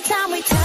every time we touch.